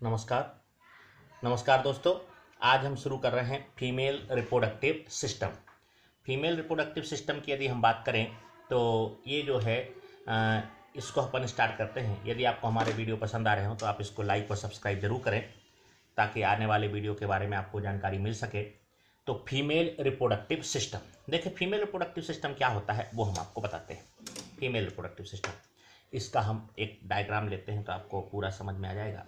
नमस्कार। नमस्कार दोस्तों, आज हम शुरू कर रहे हैं female reproductive system. Female reproductive system की यदि हम बात करें तो ये जो है इसको अपन स्टार्ट करते हैं। यदि आपको हमारे वीडियो पसंद आ रहे हो तो आप इसको लाइक और सब्सक्राइब ज़रूर करें, ताकि आने वाले वीडियो के बारे में आपको जानकारी मिल सके। तो फीमेल रिप्रोडक्टिव सिस्टम। देखिए, फीमेल रिप्रोडक्टिव सिस्टम क्या होता है, वो हम आपको बताते हैं। Female reproductive system. इसका हम एक डायग्राम लेते हैं तो आपको पूरा समझ में आ जाएगा।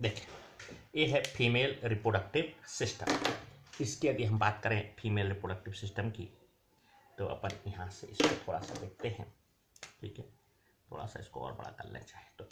देखिए, ये है फीमेल रिप्रोडक्टिव सिस्टम इसकी यदि हम बात करें फीमेल रिप्रोडक्टिव सिस्टम की तो अपन यहाँ से इसको थोड़ा सा देखते हैं। ठीक है? थोड़ा सा इसको और बड़ा कर लें चाहें तो।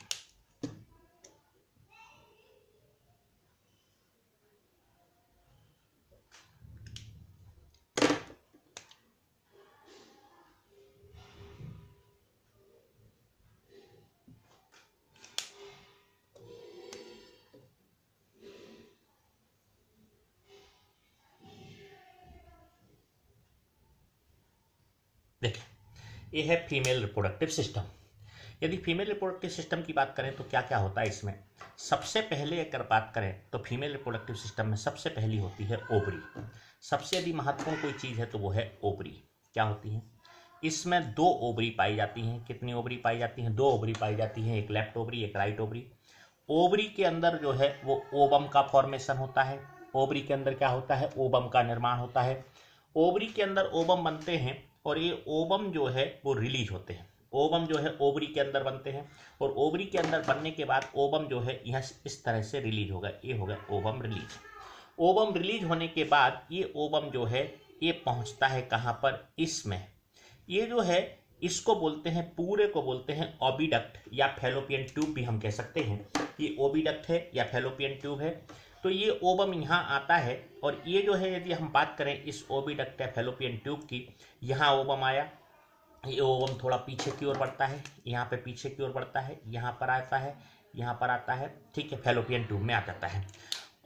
ये है फीमेल रिप्रोडक्टिव सिस्टम यदि फीमेल रिप्रोडक्टिव सिस्टम की बात करें तो क्या क्या होता है इसमें? सबसे पहले अगर बात करें तो फीमेल रिप्रोडक्टिव सिस्टम में सबसे पहली होती है ओवरी सबसे यदि महत्वपूर्ण कोई चीज़ है तो वो है ओवरी क्या होती है? इसमें दो ओवरी पाई जाती हैं। कितनी ओवरी पाई जाती हैं? दो ओवरी पाई जाती हैं। एक लेफ़्ट ओवरी एक राइट ओवरी ओवरी के अंदर जो है वो ओबम का फॉर्मेशन होता है। ओवरी के अंदर क्या होता है? ओबम का निर्माण होता है। ओवरी के अंदर ओबम बनते हैं और ये ओबम जो है, वो रिलीज़ होते हैं। ओबम जो है, ओवरी के अंदर बनते हैं। और ओवरी के अंदर बनने के बाद ओबम जो है, यहाँ इस तरह से रिलीज़ होगा, ये होगा ओबम रिलीज़ ओबम रिलीज़ होने के बाद ये ओबम जो है, ये पहुँचता है कहाँ पर? इसमें। ये जो है, इसको बोलते हैं, पूरे को बोलते हैं ओबिडक्ट या फेलोपियन ट्यूब भी हम कह सकते हैं। ये ओबिडक्ट है या फेलोपियन ट्यूब है। तो ये ओबम यहाँ आता है और ये जो है, यदि हम बात करें इस ओबिडक्ट या फेलोपियन ट्यूब की, यहाँ ओबम आया, ये ओबम थोड़ा पीछे की ओर बढ़ता है, यहाँ पे पीछे की ओर बढ़ता है, यहाँ पर आता है, यहाँ पर आता है, ठीक है, फेलोपियन ट्यूब में आ जाता है।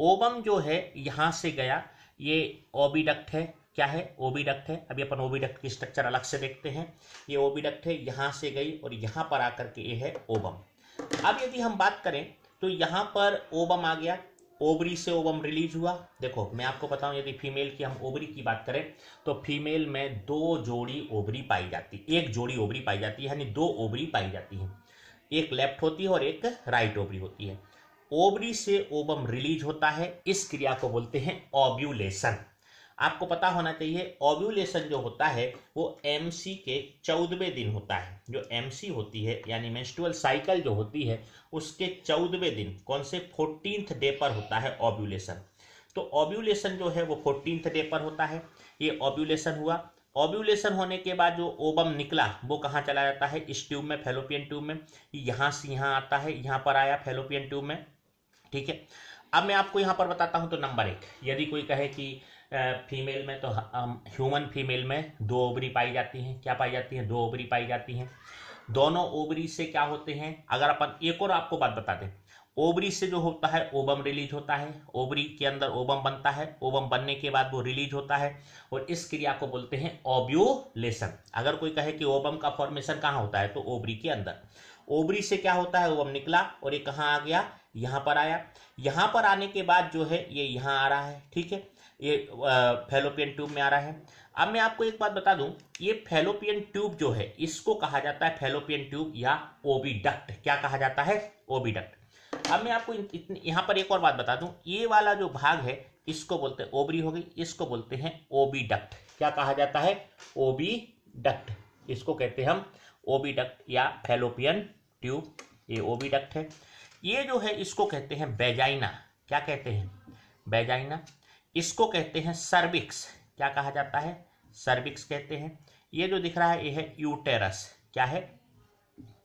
ओबम जो है, यहाँ से गया, ये ओबिडक्ट है, क्या है, ओबिडक्ट है, अभी अपन ओबिडक्ट की स्ट्रक्चर अलग से देखते हैं, ये ओबिडक्ट है, यहाँ से गई और यहाँ पर आकर के ये है ओबम। अब यदि हम बात करें तो यहाँ पर ओबम आ गया ओवरी से ओवम रिलीज़ हुआ। देखो, मैं आपको बताऊँ, यदि फीमेल की हम ओवरी की बात करें तो फीमेल में दो जोड़ी ओवरी पाई जाती, एक जोड़ी ओवरी पाई जाती है, यानी दो ओवरी पाई जाती है। एक लेफ़्ट होती है और एक राइट ओवरी होती है। ओवरी से ओबम रिलीज़ होता है, इस क्रिया को बोलते हैं ओव्यूलेशन। आपको पता होना चाहिए ओव्यूलेशन जो होता है, वो एमसी के चौदहवें दिन होता है। जो एमसी होती है, यानी मेंस्ट्रुअल साइकिल जो होती है, उसके चौदहवें दिन, कौन से? फोर्टींथ डे पर होता है ओव्यूलेशन तो ओव्यूलेशन जो है, वो फोर्टींथ डे पर होता है। ये ओव्यूलेशन हुआ। ओव्यूलेशन होने के बाद जो ओबम निकला, वो कहाँ चला जाता है? इस ट्यूब में फेलोपियन ट्यूब में। यहाँ से यहाँ आता है, यहाँ पर आया फेलोपियन ट्यूब में। ठीक है? अब मैं आपको यहाँ पर बताता हूँ तो नंबर एक। यदि कोई कहे कि फीमेल में तो ह्यूमन फीमेल में दो ओवरी पाई जाती हैं। क्या पाई जाती हैं? दो ओवरी पाई जाती हैं। दोनों ओवरी से क्या होते हैं? अगर अपन एक और आपको बात बता दें ओवरी से जो होता है, ओबम रिलीज़ होता है। ओवरी के अंदर ओबम बनता है, ओबम बनने के बाद वो रिलीज़ होता है और इस क्रिया को बोलते हैं ओब्यूलेशन। अगर कोई कहे कि ओबम का फॉर्मेशन कहाँ होता है तो ओवरी के अंदर। ओवरी से क्या होता है? ओबम निकला और ये कहाँ आ गया? यहाँ पर आया। यहाँ पर आने के बाद जो है, ये यहाँ आ रहा है, ठीक है? ये फेलोपियन ट्यूब में आ रहा है। अब मैं आपको एक बात बता दूँ, ये फेलोपियन ट्यूब जो है, इसको कहा जाता है फेलोपियन ट्यूब या ओबीडक्ट क्या कहा जाता है? ओबीडक्ट अब मैं आपको यहाँ पर एक और बात बता दूँ, ये वाला जो भाग है, इसको बोलते हैं ओबरी हो गई, इसको बोलते हैं ओबीडक्ट क्या कहा जाता है? ओबीडक्ट इसको कहते हैं हम ओबीडक्ट या फेलोपियन ट्यूब। ये ओबीडक्ट है। ये जो है, इसको कहते हैं बेजाइना। क्या कहते हैं? बेजाइना। इसको कहते हैं सर्विक्स क्या कहा जाता है? सर्विक्स कहते हैं। ये जो दिख रहा है, ये है यूटेरस क्या है?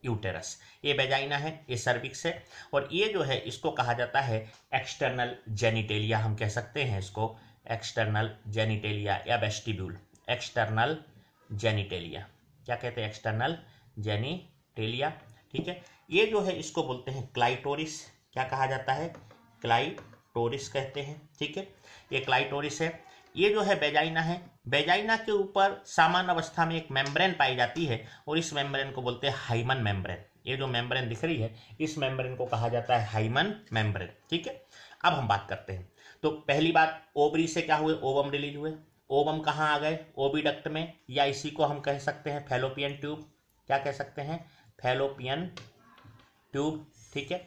यूटेरस ये बेजाइना है, ये सर्विक्स है। और ये जो है, इसको कहा जाता है एक्सटर्नल जेनिटेलिया हम कह सकते हैं इसको। एक्सटर्नल जेनिटेलिया या वेस्टिब्यूल एक्सटर्नल जेनिटेलिया क्या कहते हैं? एक्सटर्नल जेनिटेलिया ठीक है? ये जो है, इसको बोलते हैं क्लाइटोरिस क्या कहा जाता है? क्लाइटोरिस कहते हैं, ठीक है? ये क्लाइटोरिस है। ये जो है बेजाइना है। बेजाइना के ऊपर सामान्य अवस्था में एक मेम्ब्रेन पाई जाती है और इस मेम्ब्रेन को बोलते हैं हाइमन मेम्ब्रेन। ये जो मेम्ब्रेन दिख रही है, इस मेम्ब्रेन को कहा जाता है हाइमन मेम्ब्रेन, ठीक है? अब हम बात करते हैं। तो पहली बात ओबरी से क्या हुए? ओवम रिलीज़ हुए। ओवम कहाँ आ गए? ओबीडक्ट में, या इसी को हम कह सकते हैं फेलोपियन ट्यूब। क्या कह सकते हैं? फेलोपियन ट्यूब, ठीक है?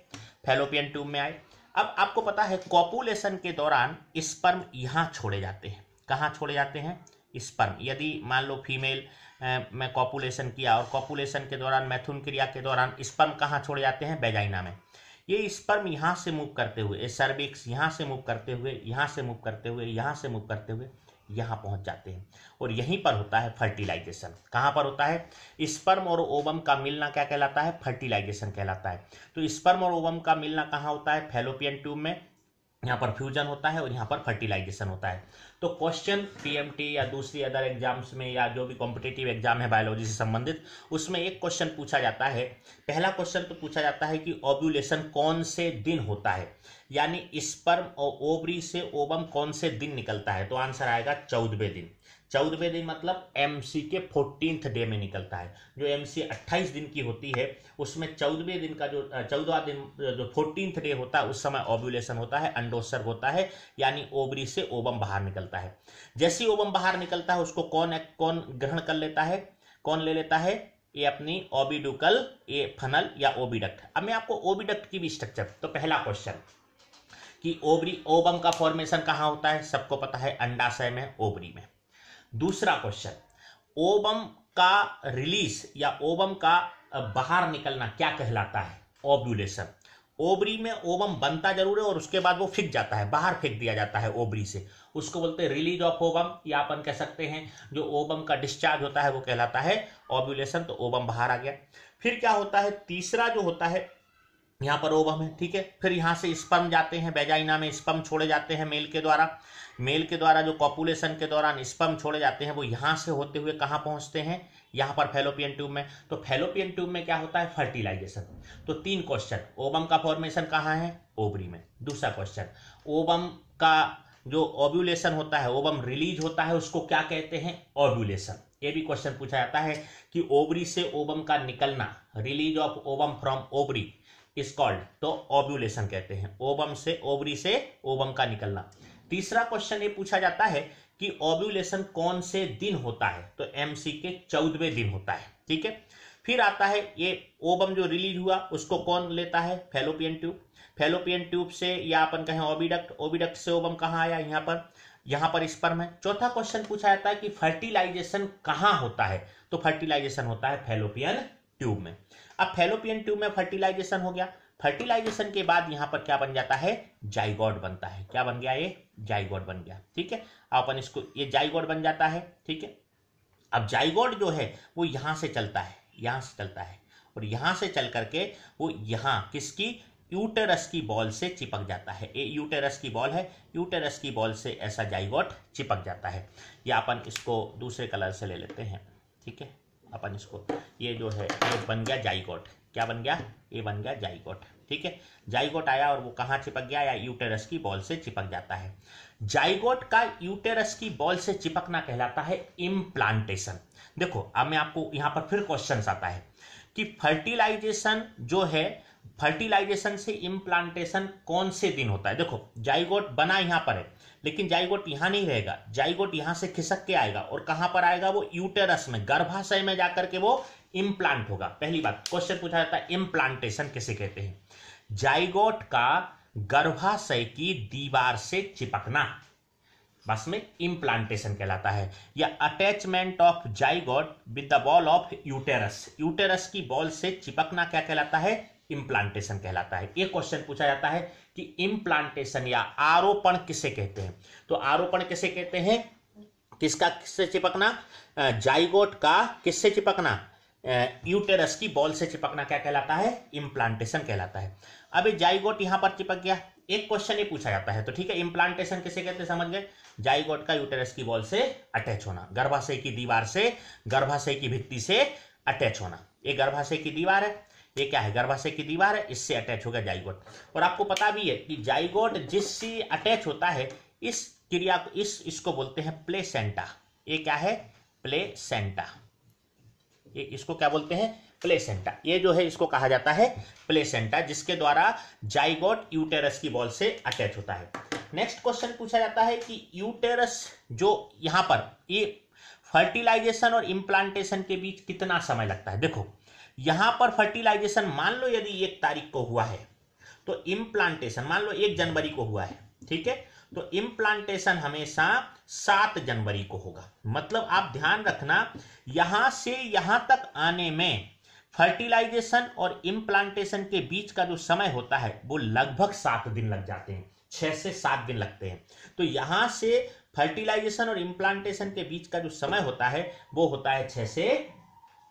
फेलोपियन ट्यूब में आए। अब आपको पता है, कॉपुलेशन के दौरान स्पर्म यहाँ छोड़े जाते हैं। कहाँ छोड़े जाते हैं? स्पर्म। यदि मान लो फीमेल में कॉपुलेशन किया और कॉपुलेशन के दौरान मैथुन क्रिया के दौरान स्पर्म कहाँ छोड़े जाते हैं? बेजाइना में। ये स्पर्म यहाँ से मूव करते हुए सर्विक्स यहाँ से मूव करते हुए, यहाँ से मूव करते हुए, यहाँ से मूव करते हुए यहाँ पहुँच जाते हैं। और यहीं पर होता है फर्टिलाइजेशन कहाँ पर होता है? स्पर्म और ओवम का मिलना क्या कहलाता है? फर्टिलाइजेशन कहलाता है। तो स्पर्म और ओवम का मिलना कहाँ होता है? फेलोपियन ट्यूब में। यहाँ पर फ्यूजन होता है और यहाँ पर फर्टिलाइजेशन होता है। तो क्वेश्चन पीएमटी या दूसरी अदर एग्ज़ाम्स में या जो भी कॉम्पिटेटिव एग्ज़ाम है बायोलॉजी से संबंधित, उसमें एक क्वेश्चन पूछा जाता है। पहला क्वेश्चन तो पूछा जाता है कि ओब्यूलेशन कौन से दिन होता है? यानी स्पर्म और ओबरी से ओबम कौन से दिन निकलता है? तो आंसर आएगा चौदहवें दिन। चौदहवें दिन मतलब एमसी के फोर्टींथ डे में निकलता है। जो एम सी अट्ठाईस दिन की होती है, उसमें चौदहवें दिन का जो चौदहवा दिन जो फोर्टींथ डे होता है, उस समय ओब्यूलेशन होता है अंडोत्सर्ग होता है, यानी ओबरी से ओबम बाहर निकलता है। जैसे ओबम बाहर निकलता है, उसको कौन कौन ग्रहण कर लेता है? कौन ले लेता है? ये अपनी ओबिडुकल ये फनल या ओबिडक्ट अब मैं आपको ओबिडक्ट की भी स्ट्रक्चर तो पहला क्वेश्चन कि ओबरी ओबम का फॉर्मेशन कहाँ होता है? सबको पता है अंडाशय में ओबरी में। दूसरा क्वेश्चन ओबम का रिलीज़ या ओबम का बाहर निकलना क्या कहलाता है? ओब्यूलेशन ओबरी में ओबम बनता ज़रूर है और उसके बाद वो फिक जाता है, बाहर फेंक दिया जाता है ओबरी से। उसको बोलते हैं रिलीज़ ऑफ़ ओबम या अपन कह सकते हैं, जो ओबम का डिस्चार्ज होता है वो कहलाता है ओब्यूलेशन तो ओबम बाहर आ गया। फिर क्या होता है? तीसरा जो होता है यहाँ पर ओवम है ठीक है? फिर यहाँ से स्पम जाते हैं, बेजाइना में स्पम छोड़े जाते हैं मेल के द्वारा। मेल के द्वारा जो कॉपुलेशन के दौरान स्पम छोड़े जाते हैं, वो यहाँ से होते हुए कहाँ पहुँचते हैं? यहाँ पर फेलोपियन ट्यूब में। तो फेलोपियन ट्यूब में क्या होता है? फर्टिलाइजेशन तो तीन क्वेश्चन ओबम का फॉर्मेशन कहाँ है? ओबरी में। दूसरा क्वेश्चन ओबम का जो ओब्यूलेशन होता है ओबम रिलीज़ होता है, उसको क्या कहते हैं? ओब्यूलेशन ये भी क्वेश्चन पूछा जाता है कि ओबरी से ओबम का निकलना release of ovum from ovary is called तो ओब्यूलेशन कहते हैं। ओबम से ओवरी से ओबम का निकलना। तीसरा क्वेश्चन ये पूछा जाता है कि ओब्यूलेशन कौन से दिन होता है? तो एमसी के चौदहवें दिन होता है, ठीक है? फिर आता है ये ओबम जो रिलीज़ हुआ, उसको कौन लेता है? फेलोपियन ट्यूब फेलोपियन ट्यूब से या अपन कहें ओबिडक्ट ओबिडक्ट से ओबम कहाँ आया? यहाँ पर। यहाँ पर स्पर्म है। चौथा क्वेश्चन पूछा जाता है कि फर्टिलाइजेशन कहाँ होता है? तो फर्टिलाइजेशन होता है फेलोपियन ट्यूब में। अब फेलोपियन ट्यूब में फर्टिलाइजेशन हो गया। फर्टिलाइजेशन के बाद यहाँ पर क्या बन जाता है? जाइगोड बनता है। क्या बन गया ये? जाइगोड बन गया। ठीक है? अपन इसको, ये जाइगोड बन जाता है। ठीक है? अब जाइगोड जो है, वो यहाँ से चलता है। यहाँ से चलता है। और यहाँ से चल करके वो यहाँ किसकी? यूटेरस की बॉल से चिपक जाता है। ये यूटेरस की बॉल है। यूटेरस की बॉल से ऐसा जाइगोट चिपक जाता है। या अपन इसको दूसरे कलर से ले लेते हैं। ठीक है? अपन इसको। ये जो है, ये बन गया जाइगोट। क्या बन गया? ये बन गया जाइगोट। ठीक है? जाइगोट आया और वो कहाँ चिपक गया? या यूटेरस की बॉल से चिपक जाता है। जाइगोट का यूटेरस की बॉल से चिपकना कहलाता है इम्प्लांटेशन। देखो, अब मैं आपको यहाँ पर फिर क्वेश्चन आता है कि फर्टिलाइजेशन जो है, फर्टिलाइजेशन से इम्प्लांटेशन कौन से दिन होता है? देखो, जाइगोट बना यहाँ पर है। लेकिन जाइगोट यहाँ नहीं रहेगा। जाइगोट यहाँ से खिसक के आएगा और कहाँ पर आएगा वो? यूटेरस में, गर्भाशय में जाकर के वो इम्प्लांट होगा। पहली बात क्वेश्चन पूछा जाता है इम्प्लांटेशन किसे कहते हैं? जाइगोट का गर्भाशय की दीवार से चिपकना, बस में इम्प्लांटेशन कहलाता है। या attachment of zygote with the wall of uterus uterus की बॉल से चिपकना क्या कहलाता है? इम्प्लांटेशन कहलाता है। ये क्वेश्चन पूछा जाता है कि इम्प्लांटेशन या आरोपण किसे कहते हैं? तो आरोपण किसे कहते हैं? किसका, किससे चिपकना? जाइगोट का किससे चिपकना? यूटेरस की बॉल से चिपकना क्या कहलाता है? इम्प्लांटेशन कहलाता है। अभी जाइगोट यहाँ पर चिपक गया। एक क्वेश्चन ये पूछा जाता है तो ठीक है इम्प्लांटेशन किसे कहते हैं? समझ गए? जाइगोट का यूटेरस की बॉल से अटैच होना। गर्भाशय की दीवार से, गर्भाशय की भित्ति से अटैच होना। ये गर्भाशय की दीवार है। ये क्या है? गर्भाशय की दीवार है, इससे अटैच होगा जाइगोट। और आपको पता भी है कि जाइगोट जिससे अटैच होता है, इस क्रिया को, इस, इसको बोलते हैं प्लेसेंटा। ये क्या है? प्लेसेंटा। ये इसको क्या बोलते हैं? प्लेसेंटा। ये जो है, इसको कहा जाता है प्लेसेंटा, जिसके द्वारा जाइगोट यूटेरस की बॉल से अटैच होता है। नेक्स्ट क्वेश्चन पूछा जाता है कि यूटेरस जो यहाँ पर, ये फर्टिलाइजेशन और इम्प्लांटेशन के बीच कितना समय लगता है? देखो यहाँ पर फर्टिलाइजेशन मान लो यदि एक तारीख को हुआ है तो इम्प्लांटेशन मान लो एक जनवरी को हुआ है, ठीक है? तो इम्प्लांटेशन हमेशा सात जनवरी को होगा। मतलब आप ध्यान रखना, यहाँ से यहाँ तक आने में फर्टिलाइजेशन और इम्प्लांटेशन के बीच का जो समय होता है, वो लगभग सात दिन लग जाते हैं, छह से सात दिन लगते हैं। तो यहाँ से फर्टिलाइजेशन और इम्प्लांटेशन के बीच का जो समय होता है, वो होता है छह से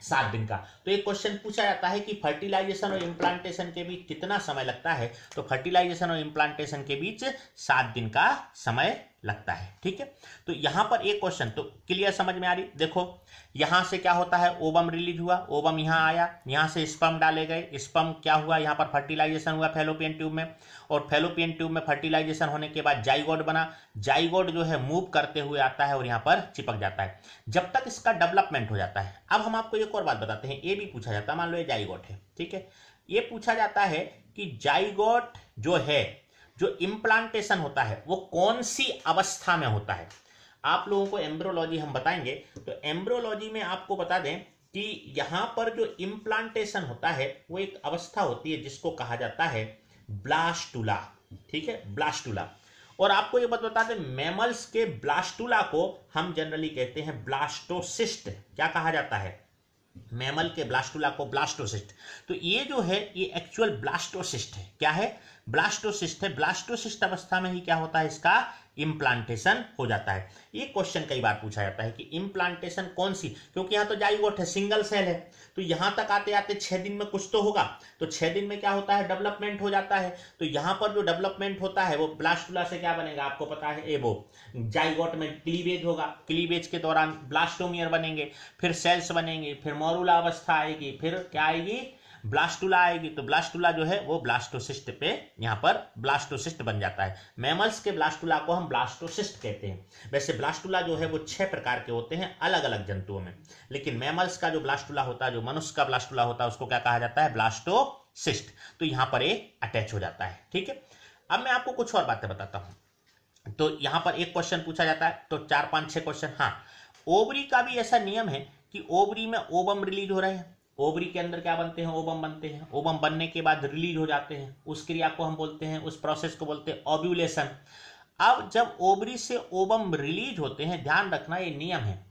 सात दिन का। तो एक क्वेश्चन पूछा जाता है कि फर्टिलाइजेशन और इम्प्लांटेशन के बीच कितना समय लगता है? तो फर्टिलाइजेशन और इम्प्लांटेशन के बीच सात दिन का समय लगता है, ठीक है? तो यहाँ पर एक क्वेश्चन तो क्लियर समझ में आ रही? देखो, यहाँ से क्या होता है? ओबम रिलीज़ हुआ ओबम यहाँ आया, यहाँ से स्पम डाले गए। स्पम क्या हुआ? यहाँ पर फर्टिलाइजेशन हुआ फेलोपियन ट्यूब में, और फेलोपियन ट्यूब में फर्टिलाइजेशन होने के बाद जाइगोड बना। जाइगोड जो है मूव करते हुए आता है और यहाँ पर चिपक जाता है। जब तक इसका डेवलपमेंट हो जाता है, अब हम आपको एक और बात बताते हैं। ये भी पूछा जाता है, मान लो ये जाइगोट है, ठीक है? ये पूछा जाता है कि जाइगोट जो है जो इम्प्लांटेशन होता है, वो कौन सी अवस्था में होता है? आप लोगों को एम्ब्रोलॉजी हम बताएँगे। तो एम्ब्रोलॉजी में आपको बता दें कि यहाँ पर जो इम्प्लांटेशन होता है, वो एक अवस्था होती है जिसको कहा जाता है ब्लास्टुला ठीक है? ब्लास्टुला और आपको ये बात बता दें मैमल्स के ब्लास्टुला को हम जनरली कहते हैं ब्लास्टोसिस्ट क्या कहा जाता है? मैमल के ब्लास्टुला को ब्लास्टोसिस्ट। तो ये जो है, ये एक्चुअल ब्लास्टोसिस्ट है। क्या है? ब्लास्टोसिस्ट है। ब्लास्टोसिस्ट अवस्था में ही क्या होता है इसका? इम्प्लांटेशन हो जाता है। ये क्वेश्चन कई बार पूछा जाता है कि इम्प्लांटेशन कौन सी? क्योंकि यहाँ तो जाइगोट है सिंगल सेल है। तो यहाँ तक आते आते छह दिन में कुछ तो होगा। तो छह दिन में क्या होता है? डेवलपमेंट हो जाता है। तो यहाँ पर जो डेवलपमेंट होता है, वो ब्लास्टुला से क्या बनेगा? आपको पता है ए वो जाइगोट में क्लीवेज होगा। क्लीवेज के दौरान ब्लास्टोमियर बनेंगे, फिर सेल्स बनेंगे, फिर मोरूला अवस्था आएगी, फिर क्या आएगी? ब्लास्टुला आएगी तो ब्लास्टुला जो है, वो ब्लास्टोसिस्ट पे, यहाँ पर ब्लास्टोसिस्ट बन जाता है। मैमल्स के ब्लास्टुला को हम ब्लास्टोसिस्ट कहते हैं। वैसे ब्लास्टुला जो है, वो छह प्रकार के होते हैं अलग अलग जंतुओं में। लेकिन मैमल्स का जो ब्लास्टुला होता है, जो मनुष्य का ब्लास्टुला होता है, उसको क्या कहा जाता है? ब्लास्टोसिस्ट। तो यहाँ पर ये अटैच हो जाता है, ठीक है? अब मैं आपको कुछ और बातें बताता हूँ। तो यहाँ पर एक क्वेश्चन पूछा जाता है तो चार, पाँच, छह क्वेश्चन हाँ। ओवरी का भी ऐसा नियम है कि ओवरी में ओबम रिलीज़ हो रहे हैं। ओवरी के अंदर क्या बनते हैं? ओबम बनते हैं। ओबम बनने के बाद रिलीज़ हो जाते हैं। उस क्रिया को हम बोलते हैं, उस प्रोसेस को बोलते हैं ओब्यूलेशन अब जब ओवरी से ओबम रिलीज़ होते हैं, ध्यान रखना ये नियम है।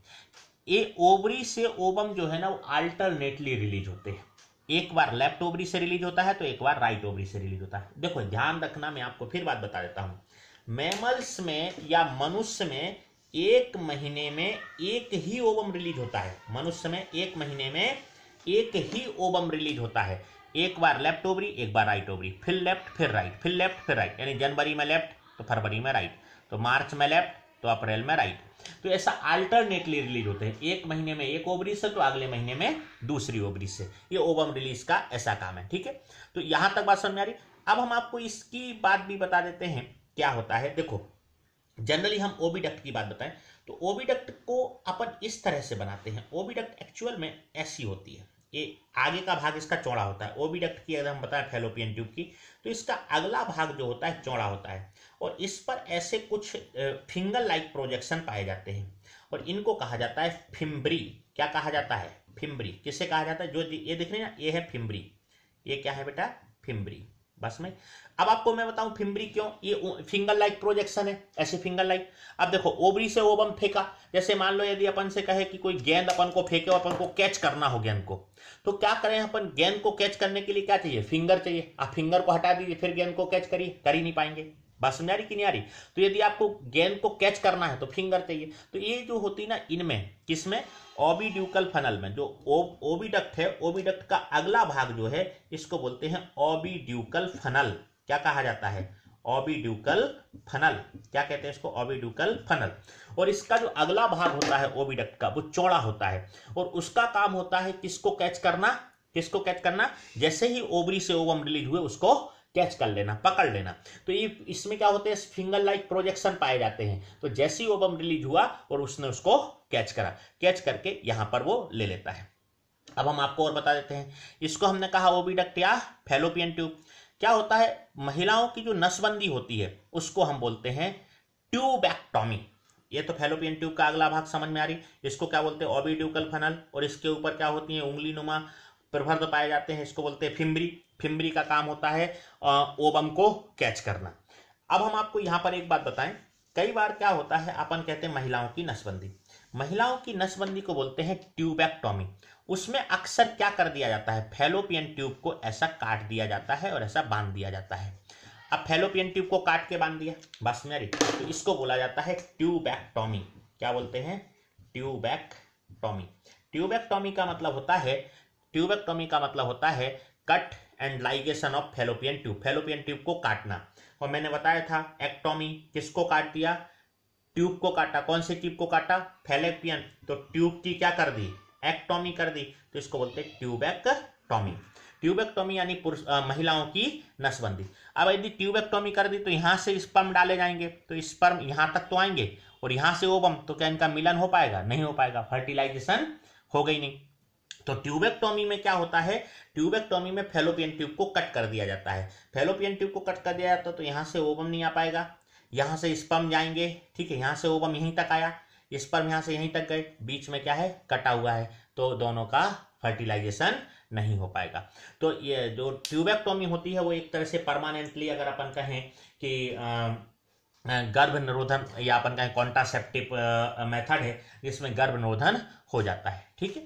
ये ओवरी से ओबम जो है ना, वो अल्टरनेटली रिलीज़ होते हैं। एक बार लेफ़्ट ओवरी से रिलीज़ होता है तो एक बार राइट ओवरी से रिलीज़ होता है। देखो, ध्यान रखना मैं आपको फिर बात बता देता हूँ। मैमल्स में या मनुष्य में एक महीने में एक ही ओबम रिलीज़ होता है। मनुष्य में एक महीने में एक ही ओबम रिलीज़ होता है। एक बार लेफ़्ट ओवरी एक बार राइट ओवरी फिर लेफ़्ट, फिर राइट। फिर लेफ़्ट, फिर राइट। यानी जनवरी में लेफ़्ट तो फरवरी में राइट। तो मार्च में लेफ़्ट तो अप्रैल में राइट। तो ऐसा अल्टरनेटली रिलीज़ होते हैं। एक महीने में एक ओवरी से तो अगले महीने में दूसरी ओवरी से। ये ओबम रिलीज़ का ऐसा काम है, ठीक है? तो यहाँ तक बात समझ आ रही? अब हम आपको इसकी बात भी बता देते हैं, क्या होता है। देखो जनरली हम ओबीडक्ट की बात बताएँ तो ओबीडक्ट को अपन इस तरह से बनाते हैं। ओबीडक्ट एक्चुअल में ऐसी होती है। ये आगे का भाग इसका चौड़ा होता है। ओबीडक्ट की अगर हम बताएँ फेलोपियन ट्यूब की तो इसका अगला भाग जो होता है चौड़ा होता है। और इस पर ऐसे कुछ फिंगर लाइक प्रोजेक्शन पाए जाते हैं। और इनको कहा जाता है फिम्बरी। क्या कहा जाता है? फिम्बरी। किसे कहा जाता है? जो ये दिख रहे हैं ना, ये है फिम्बरी। ये क्या है बेटा? फिम्ब्री। बस में। अब आपको मैं बताऊँ फिम्बरी क्यों? ये फिंगर लाइक प्रोजेक्शन है, ऐसे फिंगर लाइक अब देखो, ओबरी से ओबम फेंका। जैसे मान लो यदि अपन से कहे कि कोई गेंद अपन को फेंके अपन को कैच करना हो गेंद को तो क्या करें अपन? गेंद को कैच करने के लिए क्या चाहिए? फिंगर चाहिए। आप फिंगर को हटा दीजिए, फिर गेंद को कैच करिए, कर ही नहीं पाएँगे। बात समझ आ रही कि नहीं आ रही तो यदि आपको गेंद को कैच करना है तो फिंगर चाहिए। तो ये जो होती ना इनमें, किसमें? ओबीड्यूकल फनल में। जो ओबीडक्ट है ओबीडक्ट का अगला भाग जो है, इसको बोलते हैं ओबीड्यूकल फनल क्या कहा जाता है? ओबीड्यूकल फनल क्या कहते हैं इसको? ओबीड्यूकल फनल और इसका जो अगला भाग होता है ओबीडक्ट का, वो चौड़ा होता है। और उसका काम होता है किसको कैच करना? किसको कैच करना? जैसे ही ओबरी से ओवम रिलीज़ हुए, उसको कैच कर लेना, पकड़ लेना। तो ये, इसमें क्या होते हैं फिंगर लाइक प्रोजेक्शन पाए जाते हैं। तो जैसे ही ओबम रिलीज़ हुआ और उसने उसको कैच करा कैच करके यहाँ पर वो ले लेता है। अब हम आपको और बता देते हैं। इसको हमने कहा ओबीडक्ट या फेलोपियन ट्यूब क्या होता है, महिलाओं की जो नसबंदी होती है, उसको हम बोलते हैं ट्यूबैक्टॉमी ये तो फेलोपियन ट्यूब का अगला भाग समझ में आ रही। इसको क्या बोलते हैं ओबिड्यूकल फनल और इसके ऊपर क्या होती है, उंगली नुमा प्रभर्द पाए जाते हैं, इसको बोलते हैं फिम्बरी। फिम्बरी का काम होता है ओबम को कैच करना। अब हम आपको यहाँ पर एक बात बताएँ। कई बार क्या होता है, अपन कहते हैं महिलाओं की नसबंदी। महिलाओं की नसबंदी को बोलते हैं ट्यूबैक्टोमी। उसमें अक्सर क्या कर दिया जाता है? फेलोपियन ट्यूब को ऐसा काट दिया जाता है और ऐसा बाँध दिया जाता है। अब फेलोपियन ट्यूब को काट के बाँध दिया। बस मेरी तो इसको बोला जाता है ट्यूबैक्टोमी। क्या बोलते हैं? ट्यूबैक्टोमी। ट्यूबैक्टोमी का मतलब होता है ट्यूबेक्टोमी का मतलब होता है cut and ligation of fallopian tube fallopian tube को काटना। और मैंने बताया था, एक्टोमी किसको काट दिया? ट्यूब को काटा। कौन से ट्यूब को काटा? फेलोपियन। तो ट्यूब की क्या कर दी? एक्टोमी कर दी। तो इसको बोलते हैं ट्यूबेक्टोमी। ट्यूबेक्टोमी यानी पुरुष महिलाओं की नसबंदी। अब यदि ट्यूबेक्टोमी कर दी तो यहाँ से स्पर्म डाले जाएँगे। तो स्पर्म यहाँ तक तो आएँगे और यहाँ से ओबम तो क्या इनका मिलन हो पाएगा? नहीं हो पाएगा। फर्टिलाइजेशन हो गई नहीं। तो ट्यूबेक्टोमी में क्या होता है? ट्यूबेक्टोमी में फेलोपियन ट्यूब को कट कर दिया जाता है। फेलोपियन ट्यूब को कट कर दिया जाता है तो यहाँ से ओबम नहीं आ पाएगा। यहाँ से स्पर्म जाएँगे, ठीक है? यहाँ से ओबम यहीं तक आया। स्पर्म यहाँ से यहीं तक गए। बीच में क्या है? कटा हुआ है। तो दोनों का फर्टिलाइजेशन नहीं हो पाएगा। तो ये जो ट्यूबेक्टोमी होती है, वो एक तरह से परमानेंटली अगर अपन कहें कि गर्भ निरोधन या अपन कहें कॉन्ट्रासेप्टिव मेथड है, जिसमें गर्भ निरोधन हो जाता है, ठीक है?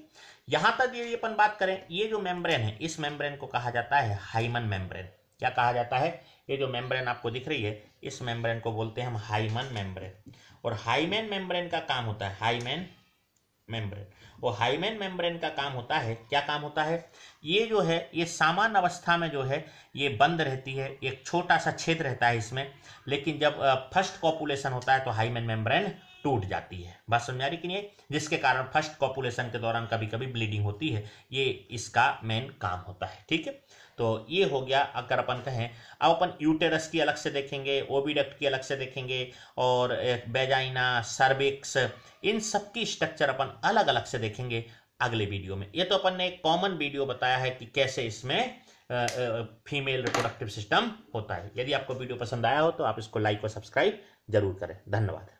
यहाँ तक ये अपन बात करें, ये जो मेम्ब्रेन है, इस मेम्ब्रेन को कहा जाता है हाइमन मेम्ब्रेन क्या कहा जाता है? ये जो मेम्ब्रेन आपको दिख रही है, इस मेम्ब्रेन को बोलते हैं हम हाइमन मेम्ब्रेन और हाइमेन मेम्ब्रेन का काम होता है हाइमेन मेम्ब्रेन और हाइमेन मेम्ब्रेन का काम होता है, क्या काम होता है? ये जो है, ये सामान्य अवस्था में जो है, ये बंद रहती है, एक छोटा सा छेद रहता है इसमें। लेकिन जब फ़र्स्ट पॉपुलेशन होता है तो हाइमेन मेम्ब्रेन टूट जाती है। बात समझ आ रही कि नहीं? जिसके कारण फ़र्स्ट कॉपुलेशन के दौरान कभी कभी ब्लीडिंग होती है, ये इसका मेन काम होता है, ठीक है? तो ये हो गया अगर अपन कहें, अब अपन यूटेरस की अलग से देखेंगे ओबीडक्ट की अलग से देखेंगे और बेजाइना सर्विक्स इन सब की स्ट्रक्चर अपन अलग अलग से देखेंगे अगले वीडियो में। ये तो अपन ने एक कॉमन वीडियो बताया है कि कैसे इसमें फीमेल रिप्रोडक्टिव सिस्टम होता है। यदि आपको वीडियो पसंद आया हो तो आप इसको लाइक और सब्सक्राइब ज़रूर करें। धन्यवाद।